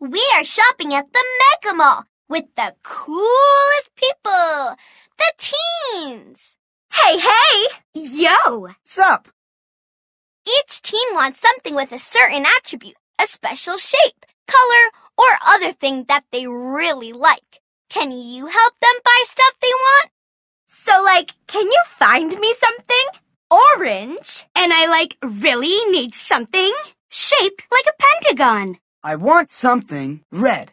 we are shopping at the Mega Mall with the coolest people, the teens. Hey, hey! Yo! Sup? Each teen wants something with a certain attribute, a special shape, color, or other thing that they really like. Can you help them buy stuff they want? So, like, can you find me something? Orange. And I, like, really need something shaped like a pentagon. I want something red.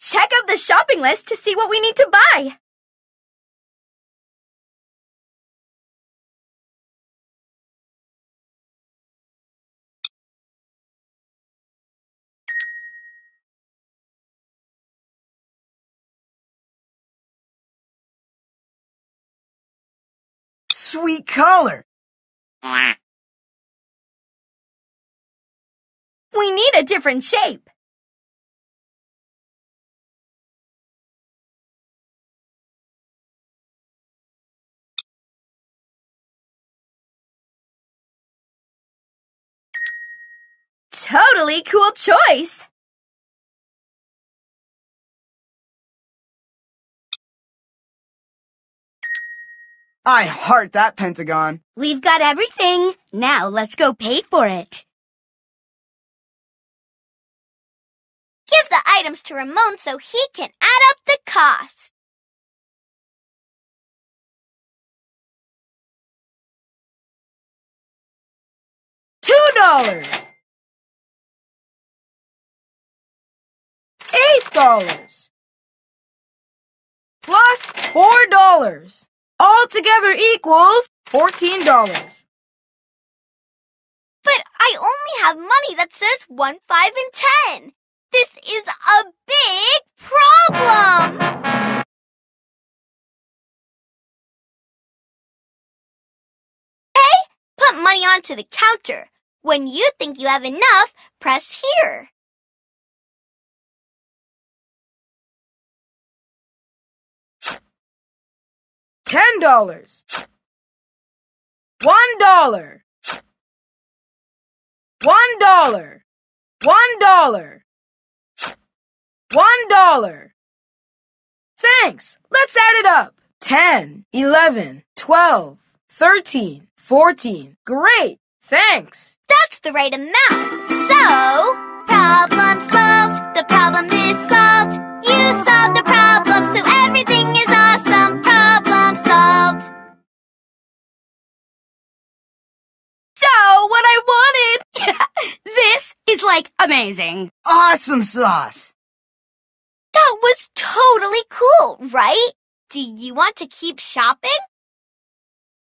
Check out the shopping list to see what we need to buy. Sweet color. We need a different shape. Totally cool choice. I heart that pentagon. We've got everything. Now let's go pay for it. Give the items to Ramon so he can add up the cost. Two dollars. Eight dollars. Plus four dollars. Altogether equals fourteen dollars. But I only have money that says 1, 5, and 10. This is a big problem. Hey, put money onto the counter. When you think you have enough, press here. Ten dollars. One dollar. One dollar. One dollar. One dollar. Thanks. Let's add it up. Ten, eleven, twelve, thirteen, fourteen. Great. Thanks. That's the right amount. So, problem solved. The problem is solved. You solved the like amazing. Awesome sauce. That was totally cool, right? Do you want to keep shopping?